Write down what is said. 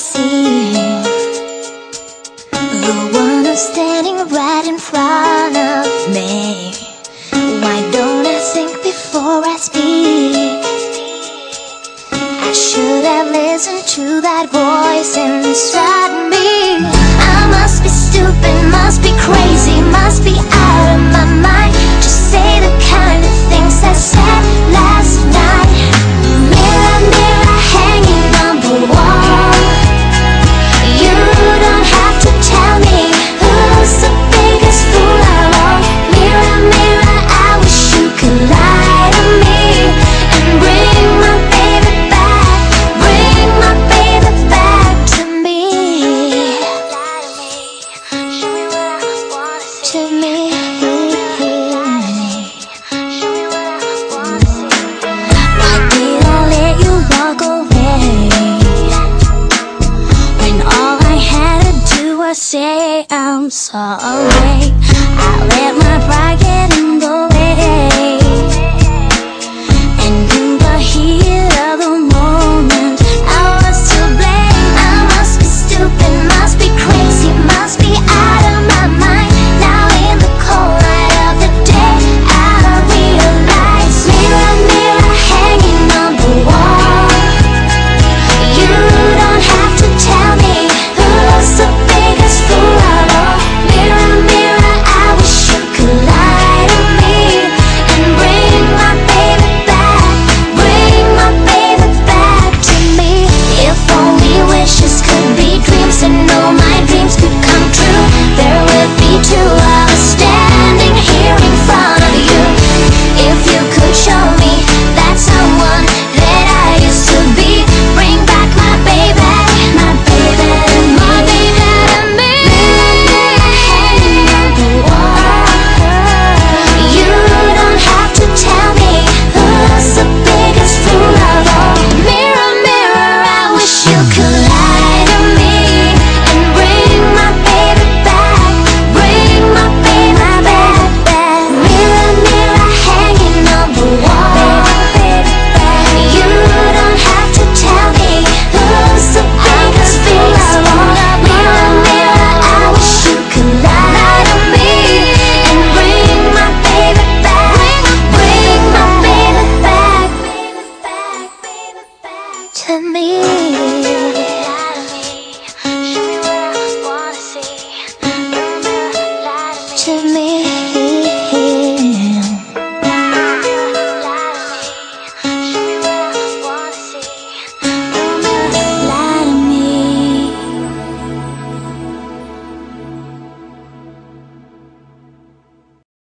see him The one who's standing right in front of me Why don't I think before I speak? I should have listened to that voice inside me To me. Me Why did I let you walk away. When all I had to do was say I'm sorry. I let my pride get at me.